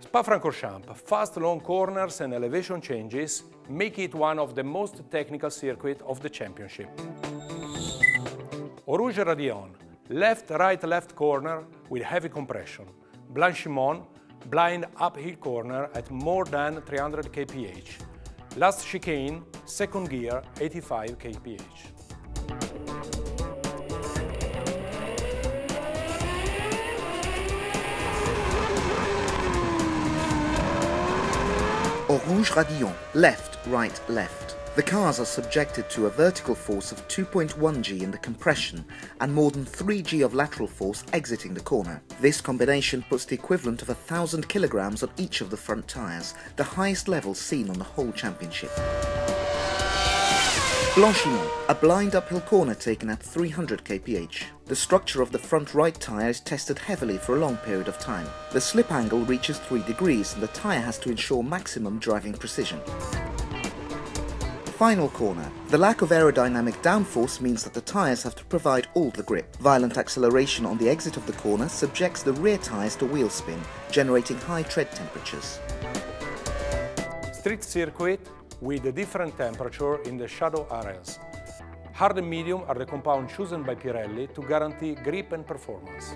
Spa-Francorchamps, fast long corners and elevation changes make it one of the most technical circuits of the championship. Rouge Raidillon, left, right, left corner with heavy compression. Blanchimont, blind uphill corner at more than 300 kph. Last chicane, second gear, 85 kph. Eau Rouge Raidillon, left, right, left. The cars are subjected to a vertical force of 2.1 g in the compression and more than 3 g of lateral force exiting the corner. This combination puts the equivalent of 1000 kilograms on each of the front tyres, the highest level seen on the whole championship. Blanchimont, a blind uphill corner taken at 300 kph. The structure of the front right tyre is tested heavily for a long period of time. The slip angle reaches 3 degrees and the tyre has to ensure maximum driving precision. Final corner. The lack of aerodynamic downforce means that the tyres have to provide all the grip. Violent acceleration on the exit of the corner subjects the rear tyres to wheel spin, generating high tread temperatures. Street circuit with a different temperature in the shadow areas. Hard and medium are the compounds chosen by Pirelli to guarantee grip and performance.